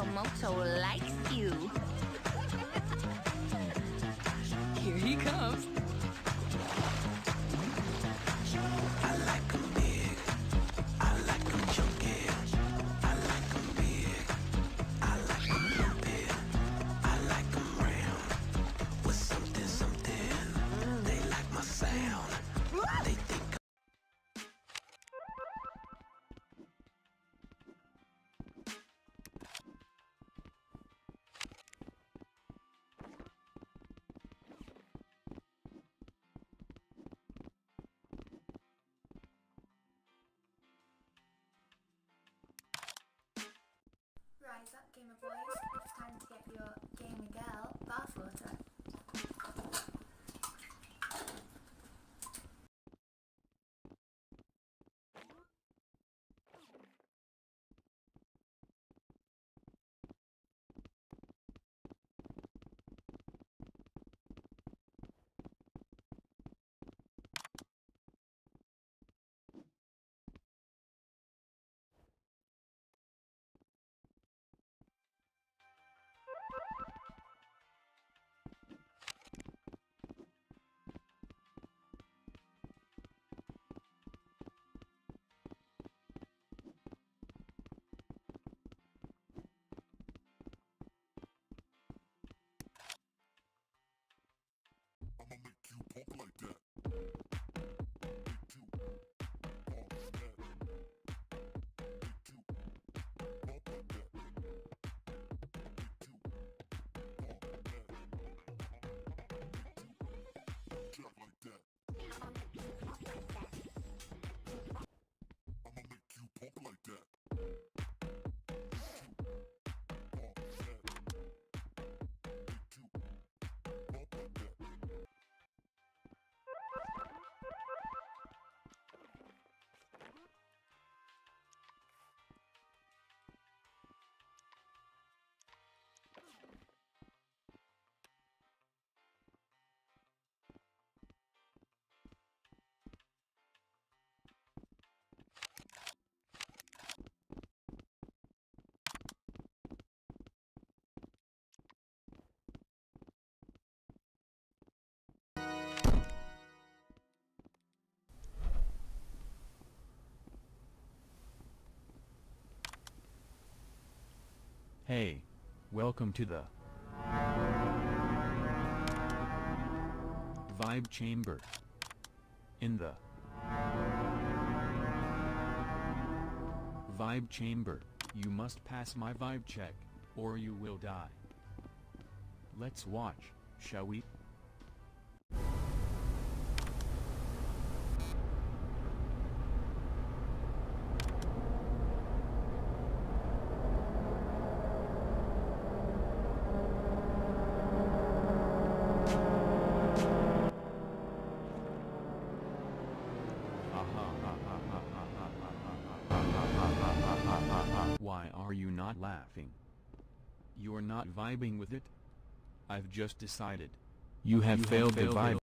Moto likes you. Gamer boys. It's time to get your gamer girl bathwater. Hey, welcome to the Vibe Chamber. In the Vibe Chamber, you must pass my vibe check, or you will die. Let's watch, shall we? Not laughing? You're not vibing with it? I've just decided. You have failed the vibe.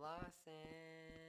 Flossing.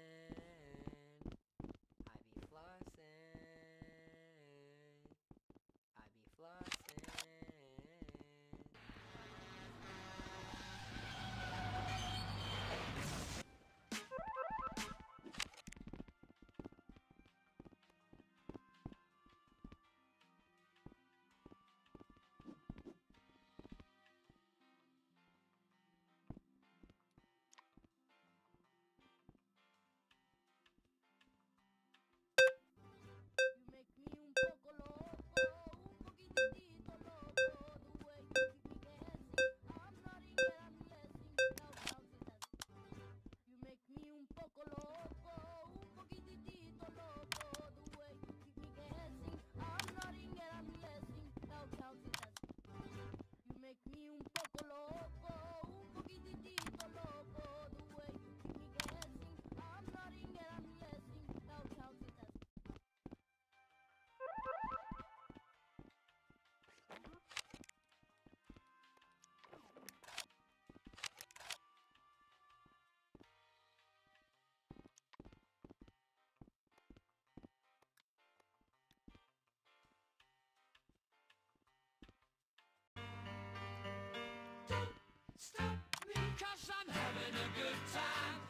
Stop me, cause I'm having a good time.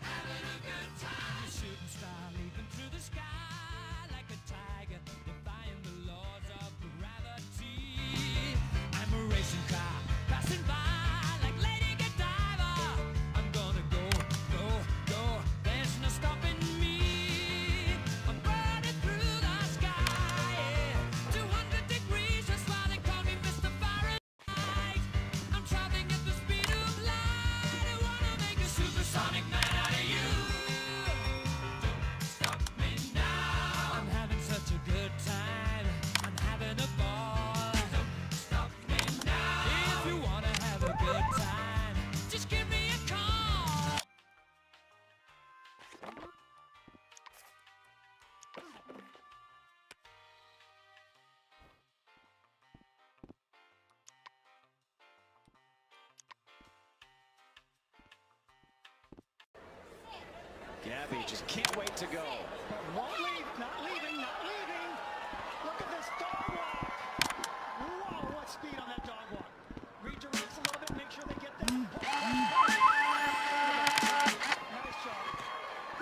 Feet. Just can't wait to go. Won't leave, not leaving, not leaving. Look at this dog walk. Whoa, what speed on that dog walk. Redirects a little bit, make sure they get that. Nice job.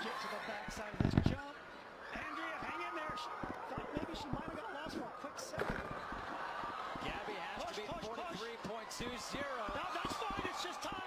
Get to the backside of this jump. Andrea, hang in there. She thought maybe she might have got lost for a quick second. Gabby has Push, to be push, push. 43.20. No, that's fine. It's just time. That's time. It's just time.